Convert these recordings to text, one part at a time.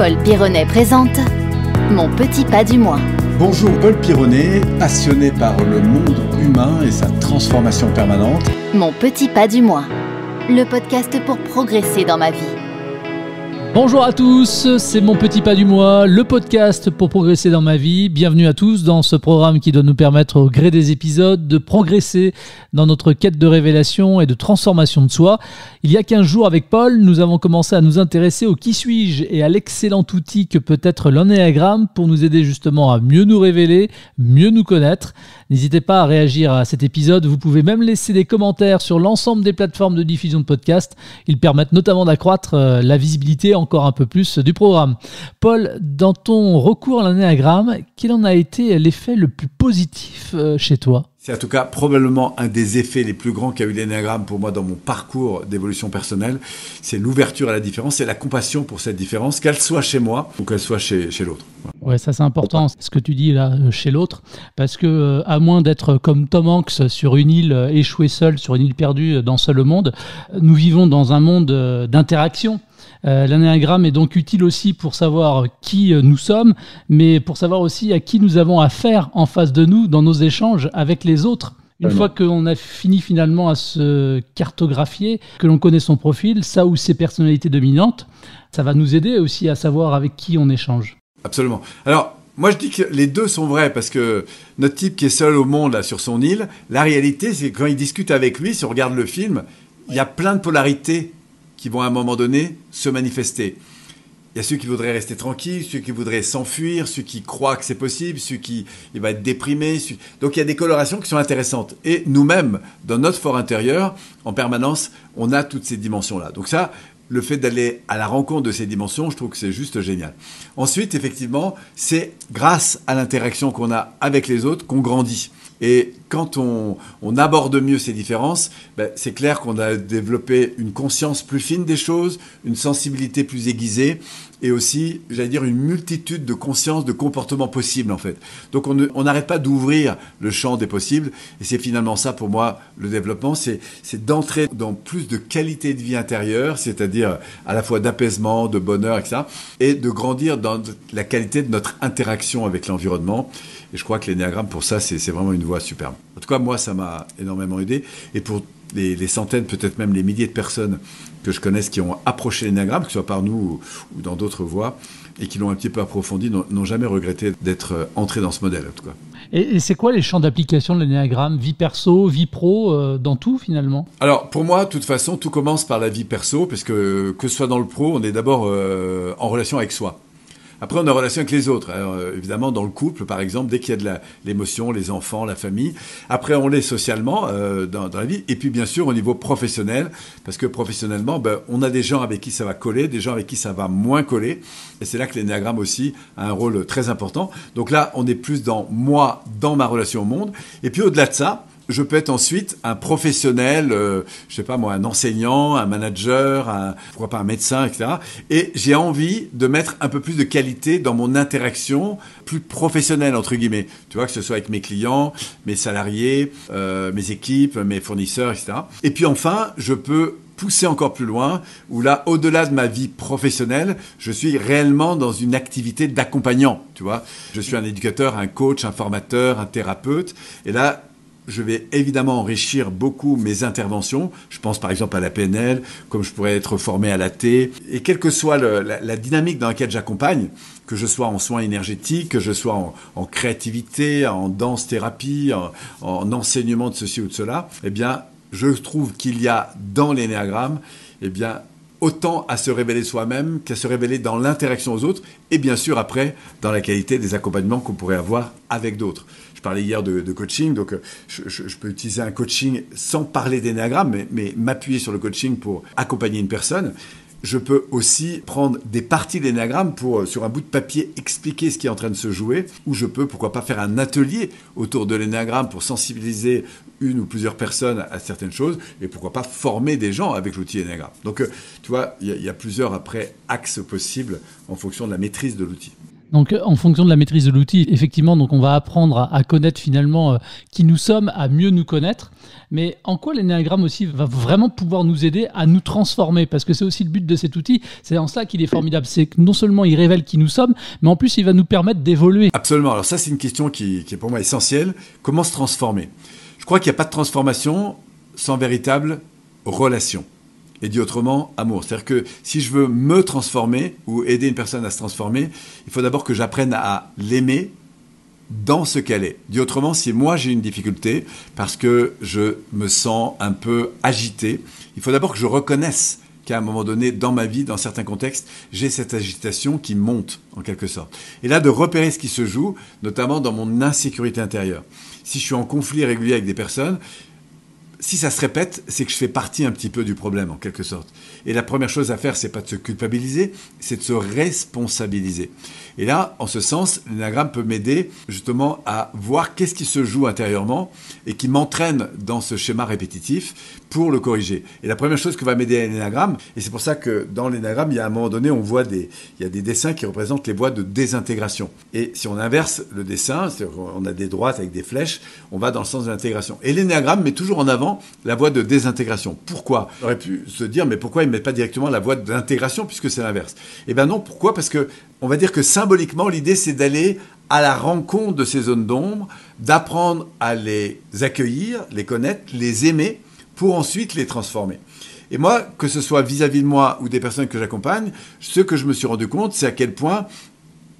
Paul Pironnet présente Mon petit pas du mois. Bonjour Paul Pironnet, passionné par le monde humain et sa transformation permanente. Mon petit pas du mois. Le podcast pour progresser dans ma vie. Bonjour à tous, c'est mon petit pas du mois, le podcast pour progresser dans ma vie. Bienvenue à tous dans ce programme qui doit nous permettre au gré des épisodes de progresser dans notre quête de révélation et de transformation de soi. Il y a 15 jours avec Paul, nous avons commencé à nous intéresser au qui suis-je et à l'excellent outil que peut être l'ennéagramme pour nous aider justement à mieux nous révéler, mieux nous connaître. N'hésitez pas à réagir à cet épisode, vous pouvez même laisser des commentaires sur l'ensemble des plateformes de diffusion de podcasts. Ils permettent notamment d'accroître euh, la visibilité encore un peu plus du programme. Paul, dans ton recours à l'anéagramme, quel en a été l'effet le plus positif euh, chez toi? C'est en tout cas probablement un des effets les plus grands qu'a eu l'énéagramme pour moi dans mon parcours d'évolution personnelle. C'est l'ouverture à la différence, c'est la compassion pour cette différence, qu'elle soit chez moi ou qu'elle soit chez, chez l'autre. Ouais, ça c'est important ce que tu dis là euh, chez l'autre, parce que à moins d'être comme Tom Hanks sur une île échouée seul, sur une île perdue dans seul monde, nous vivons dans un monde d'interaction euh, L'anéagramme est donc utile aussi pour savoir qui euh, nous sommes, mais pour savoir aussi à qui nous avons affaire en face de nous dans nos échanges avec les autres. Une fois qu'on a fini finalement à se cartographier, que l'on connaît son profil, ça ou ses personnalités dominantes, ça va nous aider aussi à savoir avec qui on échange. Absolument. Alors, moi, je dis que les deux sont vrais parce que notre type qui est seul au monde là sur son île, la réalité, c'est que quand il discute avec lui, si on regarde le film, il y a plein de polarités qui vont à un moment donné se manifester. Il y a ceux qui voudraient rester tranquilles, ceux qui voudraient s'enfuir, ceux qui croient que c'est possible, ceux qui il va être déprimé. Donc il y a des colorations qui sont intéressantes. Et nous-mêmes, dans notre fort intérieur, en permanence, on a toutes ces dimensions-là. Donc ça, le fait d'aller à la rencontre de ces dimensions, je trouve que c'est juste génial. Ensuite, effectivement, c'est grâce à l'interaction qu'on a avec les autres qu'on grandit. Et quand on, aborde mieux ces différences, ben, c'est clair qu'on a développé une conscience plus fine des choses, une sensibilité plus aiguisée, et aussi, j'allais dire, une multitude de consciences, de comportements possibles en fait. Donc on n'arrête pas d'ouvrir le champ des possibles, et c'est finalement ça pour moi le développement, c'est d'entrer dans plus de qualité de vie intérieure, c'est-à-dire à la fois d'apaisement, de bonheur, etc., et de grandir dans la qualité de notre interaction avec l'environnement. Et je crois que l'énéagramme, pour ça, c'est vraiment une voie superbe. En tout cas, moi, ça m'a énormément aidé. Et pour les, centaines, peut-être même les milliers de personnes que je connaisse qui ont approché l'énéagramme, que ce soit par nous ou, dans d'autres voies, et qui l'ont un petit peu approfondi, n'ont jamais regretté d'être euh, entrés dans ce modèle, en tout cas. Et, c'est quoi les champs d'application de l'énéagramme? Vie perso, vie pro, euh, dans tout finalement? Alors pour moi, de toute façon, tout commence par la vie perso, puisque que ce soit dans le pro, on est d'abord euh, en relation avec soi. Après, on a relation avec les autres. Euh, évidemment, dans le couple, par exemple, dès qu'il y a de l'émotion, les enfants, la famille. Après, on l'est socialement euh, dans, dans, la vie. Et puis, bien sûr, au niveau professionnel, parce que professionnellement, ben, on a des gens avec qui ça va coller, des gens avec qui ça va moins coller. Et c'est là que l'énéagramme aussi a un rôle très important. Donc là, on est plus dans moi, dans ma relation au monde. Et puis, au-delà de ça, je peux être ensuite un professionnel, euh, je sais pas moi, un enseignant, un manager, pourquoi pas un médecin, etc. Et j'ai envie de mettre un peu plus de qualité dans mon interaction plus professionnelle entre guillemets. Tu vois que ce soit avec mes clients, mes salariés, euh, mes équipes, mes fournisseurs, etc. Et puis enfin, je peux pousser encore plus loin, où là, au-delà de ma vie professionnelle, je suis réellement dans une activité d'accompagnant, tu vois. Je suis un éducateur, un coach, un formateur, un thérapeute, et là, je vais évidemment enrichir beaucoup mes interventions. Je pense par exemple à la PNL, comme je pourrais être formé à la T. Et quelle que soit la, dynamique dans laquelle j'accompagne, que je sois en soins énergétiques, que je sois en, créativité, en danse-thérapie, en, enseignement de ceci ou de cela, eh bien, je trouve qu'il y a dans l'énéagramme, eh bien, autant à se révéler soi-même qu'à se révéler dans l'interaction aux autres et bien sûr après dans la qualité des accompagnements qu'on pourrait avoir avec d'autres. Je parlais hier de, coaching, donc euh, je, peux utiliser un coaching sans parler d'énéagramme, mais, m'appuyer sur le coaching pour accompagner une personne. Je peux aussi prendre des parties de l'énéagramme pour, euh, sur un bout de papier, expliquer ce qui est en train de se jouer, ou je peux, pourquoi pas, faire un atelier autour de l'énéagramme pour sensibiliser une ou plusieurs personnes à certaines choses, et pourquoi pas former des gens avec l'outil énéagramme. Donc, euh, tu vois, il y, a plusieurs, après, axes possibles en fonction de la maîtrise de l'outil. Donc, en fonction de la maîtrise de l'outil, effectivement, on va apprendre à, connaître finalement euh, qui nous sommes, à mieux nous connaître. Mais en quoi l'énéagramme aussi va vraiment pouvoir nous aider à nous transformer? Parce que c'est aussi le but de cet outil. C'est en ça qu'il est formidable. C'est que non seulement il révèle qui nous sommes, mais en plus il va nous permettre d'évoluer. Absolument. Alors ça, c'est une question qui est pour moi essentielle. Comment se transformer? Je crois qu'il n'y a pas de transformation sans véritable relation. Et dit autrement, amour. C'est-à-dire que si je veux me transformer ou aider une personne à se transformer, il faut d'abord que j'apprenne à l'aimer dans ce qu'elle est. Dit autrement, si moi j'ai une difficulté parce que je me sens un peu agité, il faut d'abord que je reconnaisse qu'à un moment donné, dans ma vie, dans certains contextes, j'ai cette agitation qui monte, en quelque sorte. Et là, de repérer ce qui se joue, notamment dans mon insécurité intérieure. Si je suis en conflit régulier avec des personnes, si ça se répète, c'est que je fais partie un petit peu du problème, en quelque sorte. Et la première chose à faire, c'est pas de se culpabiliser, c'est de se responsabiliser. Et là, en ce sens, l'énagramme peut m'aider justement à voir qu'est-ce qui se joue intérieurement et qui m'entraîne dans ce schéma répétitif pour le corriger. Et la première chose que va m'aider l'énagramme, et c'est pour ça que dans l'énagramme, il y a un moment donné, on voit des, il y a des dessins qui représentent les voies de désintégration. Et si on inverse le dessin, on a des droites avec des flèches, on va dans le sens de l'intégration. Et l'énagramme met toujours en avant la voie de désintégration. Pourquoi? On aurait pu se dire, mais pourquoi il ne met pas directement la voie d'intégration puisque c'est l'inverse? Eh bien non, pourquoi? Parce que on va dire que symboliquement, l'idée c'est d'aller à la rencontre de ces zones d'ombre, d'apprendre à les accueillir, les connaître, les aimer, pour ensuite les transformer. Et moi, que ce soit vis-à-vis de moi ou des personnes que j'accompagne, ce que je me suis rendu compte, c'est à quel point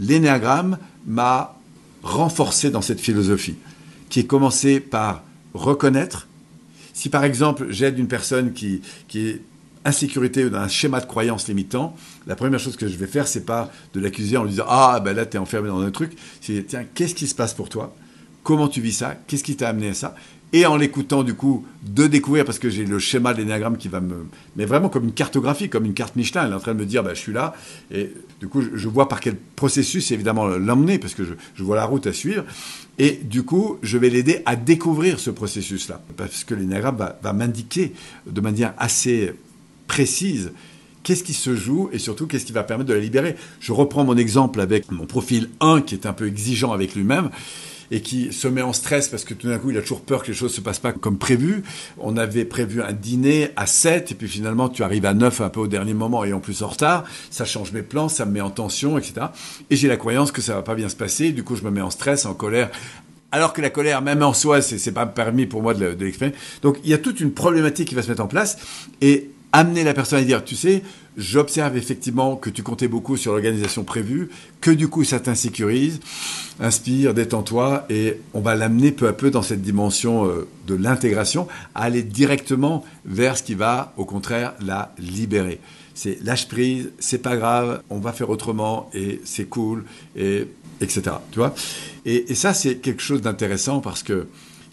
l'énéagramme m'a renforcé dans cette philosophie, qui est commencée par reconnaître. Si par exemple j'aide une personne qui, qui est insécurité ou dans un schéma de croyance limitant, la première chose que je vais faire, c'est pas de l'accuser en lui disant Ah, ben là, tu es enfermé dans un truc. C'est Tiens, qu'est-ce qui se passe pour toi? Comment tu vis ça? Qu'est-ce qui t'a amené à ça? Et en l'écoutant du coup de découvrir parce que j'ai le schéma de l'énéagramme qui va me mais vraiment comme une cartographie comme une carte Michelin. Elle est en train de me dire bah, je suis là. Et du coup je, vois par quel processus évidemment l'emmener parce que je, vois la route à suivre. Et du coup je vais l'aider à découvrir ce processus là parce que l'énéagramme va, va m'indiquer de manière assez précise qu'est-ce qui se joue et surtout qu'est-ce qui va permettre de la libérer. Je reprends mon exemple avec mon profil 1 qui est un peu exigeant avec lui-même et qui se met en stress parce que tout d'un coup il a toujours peur que les choses se passent pas comme prévu. On avait prévu un dîner à 7 et puis finalement tu arrives à 9 un peu au dernier moment et en plus en retard. Ça change mes plans, ça me met en tension, etc. Et j'ai la croyance que ça va pas bien se passer. Du coup je me mets en stress, en colère alors que la colère, même en soi, c'est pas permis pour moi de l'exprimer. Donc il y a toute une problématique qui va se mettre en place. Et amener la personne à dire, tu sais, j'observe effectivement que tu comptais beaucoup sur l'organisation prévue, que du coup ça t'insécurise, inspire, détends-toi, et on va l'amener peu à peu dans cette dimension euh, de l'intégration, à aller directement vers ce qui va, au contraire, la libérer. C'est lâche prise, c'est pas grave, on va faire autrement, et c'est cool, et etc. Tu vois et, et ça, c'est quelque chose d'intéressant parce que,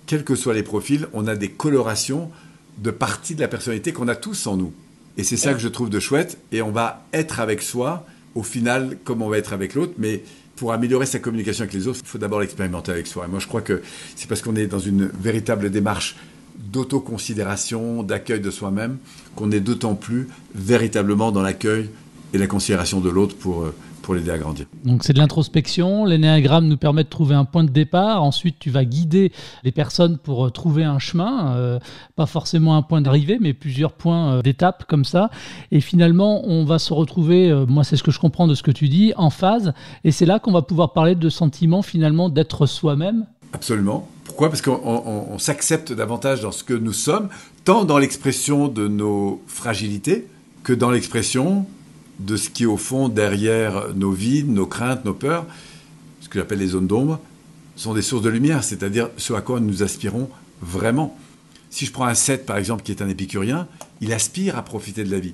quels que soient les profils, on a des colorations de partie de la personnalité qu'on a tous en nous. Et c'est ça que je trouve de chouette. Et on va être avec soi, au final, comme on va être avec l'autre. Mais pour améliorer sa communication avec les autres, il faut d'abord l'expérimenter avec soi. Et moi, je crois que c'est parce qu'on est dans une véritable démarche d'autoconsidération, d'accueil de soi-même, qu'on est d'autant plus véritablement dans l'accueil et la considération de l'autre pour, euh, pour l'aider à grandir. Donc c'est de l'introspection. L'énéagramme nous permet de trouver un point de départ. Ensuite, tu vas guider les personnes pour euh, trouver un chemin, euh, pas forcément un point d'arrivée, mais plusieurs points euh, d'étape comme ça. Et finalement, on va se retrouver, moi c'est ce que je comprends de ce que tu dis, en phase. Et c'est là qu'on va pouvoir parler de sentiment finalement d'être soi-même. Absolument. Pourquoi? Parce qu'on s'accepte davantage dans ce que nous sommes, tant dans l'expression de nos fragilités que dans l'expression de ce qui est au fond derrière nos vides, nos craintes, nos peurs, ce que j'appelle les zones d'ombre, sont des sources de lumière, c'est-à-dire ce à quoi nous aspirons vraiment. Si je prends un 7 par exemple qui est un épicurien, il aspire à profiter de la vie.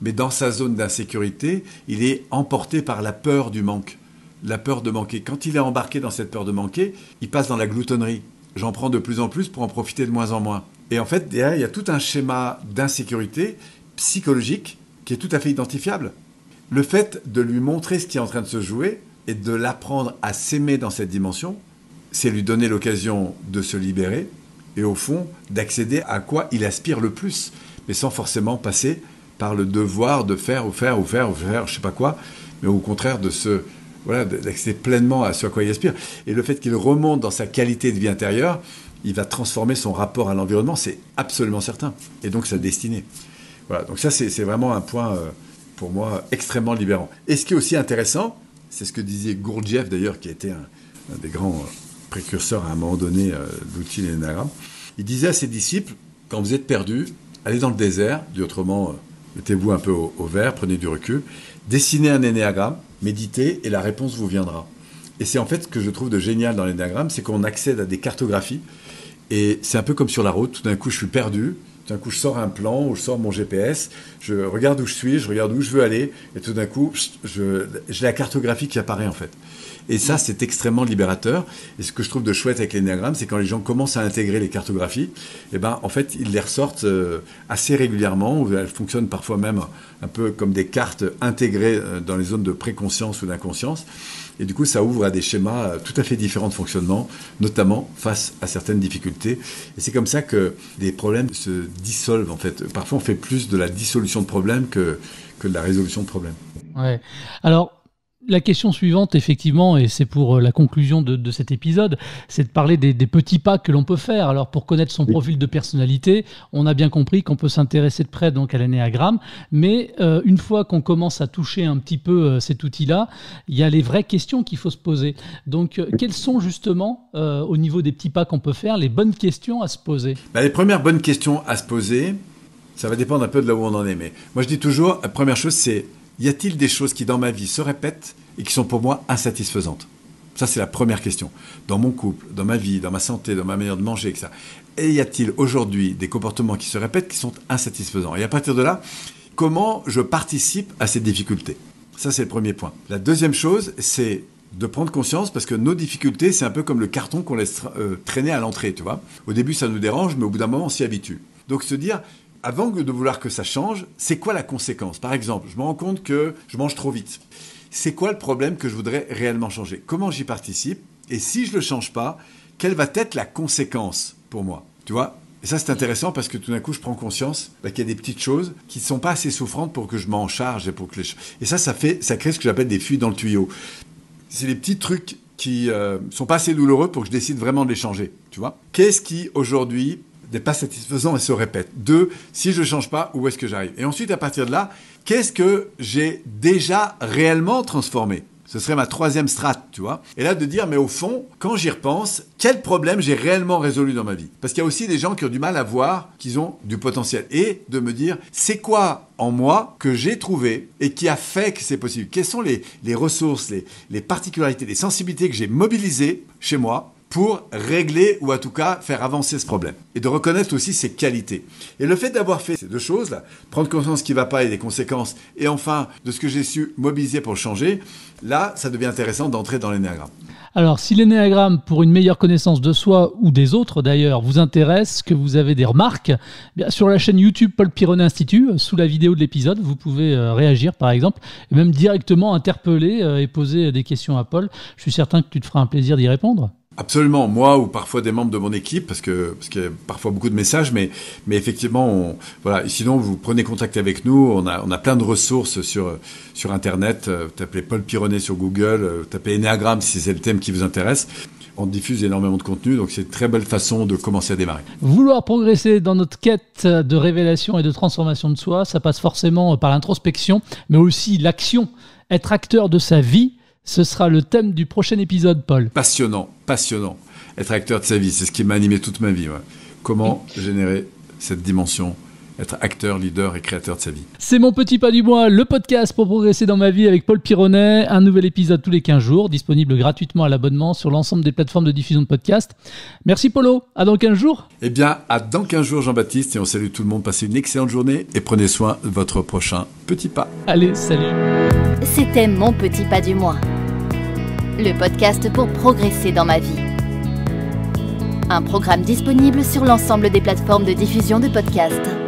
Mais dans sa zone d'insécurité, il est emporté par la peur du manque, la peur de manquer. Quand il est embarqué dans cette peur de manquer, il passe dans la gloutonnerie. J'en prends de plus en plus pour en profiter de moins en moins. Et en fait, il y a tout un schéma d'insécurité psychologique qui est tout à fait identifiable. Le fait de lui montrer ce qui est en train de se jouer et de l'apprendre à s'aimer dans cette dimension, c'est lui donner l'occasion de se libérer et au fond d'accéder à quoi il aspire le plus, mais sans forcément passer par le devoir de faire ou faire ou faire ou faire, je sais pas quoi, mais au contraire de se voilà, d'accéder pleinement à ce à quoi il aspire. Et le fait qu'il remonte dans sa qualité de vie intérieure, il va transformer son rapport à l'environnement, c'est absolument certain. Et donc sa destinée. Voilà, donc ça c'est vraiment un point euh, pour moi extrêmement libérant. Et ce qui est aussi intéressant, c'est ce que disait Gurdjieff d'ailleurs, qui a été un, des grands euh, précurseurs à un moment donné euh, d'outils l'énagramme. Il disait à ses disciples, quand vous êtes perdus, allez dans le désert, dit autrement, mettez-vous un peu au, vert, prenez du recul, dessinez un énéagramme, méditez et la réponse vous viendra. Et c'est en fait ce que je trouve de génial dans l'énéagramme, c'est qu'on accède à des cartographies et c'est un peu comme sur la route, tout d'un coup je suis perdu, tout d'un coup je sors un plan ou je sors mon GPS, je regarde où je suis, je regarde où je veux aller et tout d'un coup j'ai la cartographie qui apparaît en fait. Et ça, c'est extrêmement libérateur. Et ce que je trouve de chouette avec l'énéagramme, c'est quand les gens commencent à intégrer les cartographies, eh ben, en fait, ils les ressortent euh, assez régulièrement. Elles fonctionnent parfois même un peu comme des cartes intégrées euh, dans les zones de préconscience ou d'inconscience. Et du coup, ça ouvre à des schémas euh, tout à fait différents de fonctionnement, notamment face à certaines difficultés. Et c'est comme ça que des problèmes se dissolvent, en fait. Parfois, on fait plus de la dissolution de problèmes que, que de la résolution de problèmes. Ouais. Alors, la question suivante, effectivement, et c'est pour euh, la conclusion de, cet épisode, c'est de parler des, petits pas que l'on peut faire. Alors, pour connaître son profil de personnalité, on a bien compris qu'on peut s'intéresser de près donc à l'anéagramme, mais euh, une fois qu'on commence à toucher un petit peu euh, cet outil-là, il y a les vraies questions qu'il faut se poser. Donc, quelles sont justement, au niveau des petits pas qu'on peut faire, les bonnes questions à se poser? Bah, Les premières bonnes questions à se poser, ça va dépendre un peu de là où on en est, mais moi je dis toujours, la première chose, c'est y a-t-il des choses qui dans ma vie se répètent et qui sont pour moi insatisfaisantes? Ça, c'est la première question. Dans mon couple, dans ma vie, dans ma santé, dans ma manière de manger, etc. Et y a-t-il aujourd'hui des comportements qui se répètent qui sont insatisfaisants? Et à partir de là, comment je participe à ces difficultés? Ça, c'est le premier point. La deuxième chose, c'est de prendre conscience parce que nos difficultés, c'est un peu comme le carton qu'on laisse euh, traîner à l'entrée, tu vois. Au début, ça nous dérange, mais au bout d'un moment, on s'y habitue. Donc se dire, avant de vouloir que ça change, c'est quoi la conséquence? Par exemple, je me rends compte que je mange trop vite. C'est quoi le problème que je voudrais réellement changer? Comment j'y participe? Et si je ne le change pas, quelle va être la conséquence pour moi? Tu vois? Et ça, c'est intéressant parce que tout d'un coup, je prends conscience bah, qu'il y a des petites choses qui ne sont pas assez souffrantes pour que je m'en charge et pour que les... Et ça, ça fait, ça crée ce que j'appelle des fuites dans le tuyau. C'est les petits trucs qui ne euh, sont pas assez douloureux pour que je décide vraiment de les changer. Tu vois? Qu'est-ce qui aujourd'hui n'est pas satisfaisant et se répète. Deux, si je ne change pas, où est-ce que j'arrive? Et ensuite, à partir de là, qu'est-ce que j'ai déjà réellement transformé? Ce serait ma troisième strate, tu vois. Et là, de dire, mais au fond, quand j'y repense, quel problème j'ai réellement résolu dans ma vie? Parce qu'il y a aussi des gens qui ont du mal à voir qu'ils ont du potentiel. Et de me dire, c'est quoi en moi que j'ai trouvé et qui a fait que c'est possible? Quelles sont les, ressources, les, les particularités, les sensibilités que j'ai mobilisées chez moi pour régler ou en tout cas faire avancer ce problème. Et de reconnaître aussi ses qualités. Et le fait d'avoir fait ces deux choses-là, prendre conscience qui ne va pas et des conséquences, et enfin de ce que j'ai su mobiliser pour le changer, là, ça devient intéressant d'entrer dans l'énéagramme. Alors, si l'énéagramme, pour une meilleure connaissance de soi ou des autres d'ailleurs, vous intéresse, que vous avez des remarques, bien, sur la chaîne YouTube Paul Pironnet Institut, sous la vidéo de l'épisode, vous pouvez euh, réagir par exemple, et même directement interpeller euh, et poser des questions à Paul. Je suis certain que tu te feras un plaisir d'y répondre. Absolument, moi ou parfois des membres de mon équipe, parce que parce qu'il y a parfois beaucoup de messages, mais mais effectivement, on, voilà. sinon, vous prenez contact avec nous. On a on a plein de ressources sur sur internet. Euh, tapez Paul Pironnet sur Google, euh, tapez Enneagram si c'est le thème qui vous intéresse. On diffuse énormément de contenu, donc c'est une très belle façon de commencer à démarrer. Vouloir progresser dans notre quête de révélation et de transformation de soi, ça passe forcément par l'introspection, mais aussi l'action. Être acteur de sa vie, ce sera le thème du prochain épisode, Paul. Passionnant, passionnant. Être acteur de sa vie, c'est ce qui m'a animé toute ma vie. Comment générer cette dimension être acteur, leader et créateur de sa vie. C'est mon petit pas du mois, le podcast pour progresser dans ma vie avec Paul Pironnet. Un nouvel épisode tous les 15 jours, disponible gratuitement à l'abonnement sur l'ensemble des plateformes de diffusion de podcasts. Merci Polo, à dans 15 jours. Eh bien, à dans 15 jours Jean-Baptiste et on salue tout le monde. Passez une excellente journée et prenez soin de votre prochain petit pas. Allez, salut. C'était mon petit pas du mois le podcast pour progresser dans ma vie. Un programme disponible sur l'ensemble des plateformes de diffusion de podcasts.